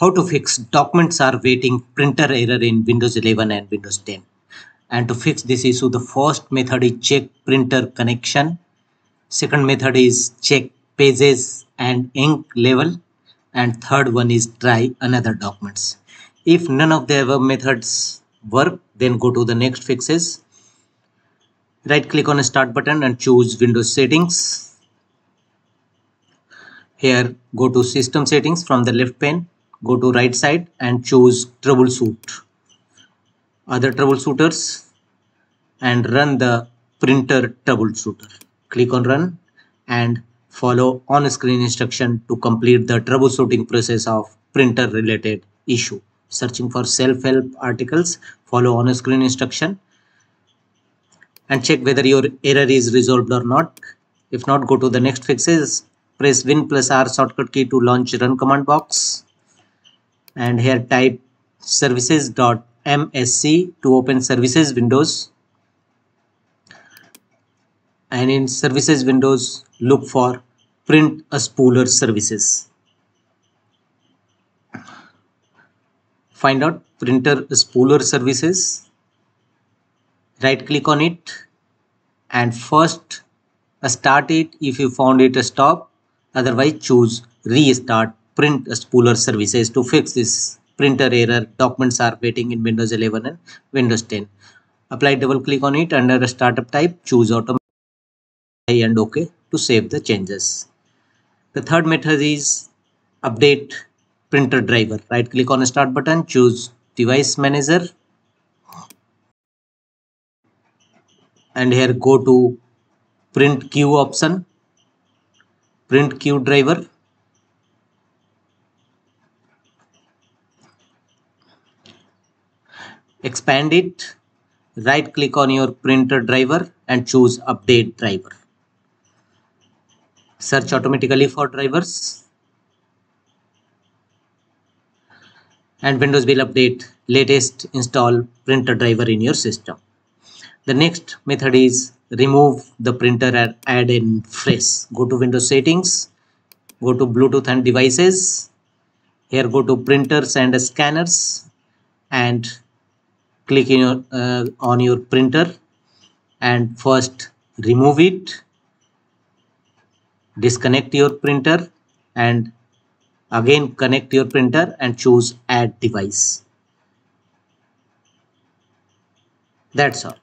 how to fix documents are waiting printer error in Windows 11 and Windows 10. And to fix this issue, the first method is check printer connection. Second method is check pages and ink level. And third one is try another documents. If none of the above methods work, then go to the next fixes. Right click on start button and choose Windows settings. Here go to system settings from the left pane go to right side and choose troubleshoot. Other troubleshooters and run the printer troubleshooter. Click on run and follow on screen instruction to complete the troubleshooting process of printer related issue. Searching for self-help articles follow on screen instruction and check whether your error is resolved or not. If not go to the next fixes. Press win plus r shortcut key to launch run command box and here type services.msc to open services windows. And in services windows look for printer spooler services. Find out printer spooler services. Right click on it. And first start it if you found it a stop. Otherwise choose restart print spooler services to fix this printer error. Documents are waiting in windows 11 and windows 10 apply double click on it under startup type choose automatic and ok to save the changes. The third method is update printer driver. Right click on start button choose device manager. And here go to print queue option print queue driver expand it. Right click on your printer driver and choose update driver. Search automatically for drivers. And windows will update latest install printer driver in your system. The next method is remove the printer and add in fresh. Go to windows settings. Go to bluetooth and devices. Here go to printers and scanners. And click your, uh, on your printer and first remove it disconnect your printer and again connect your printer and choose add device. That's all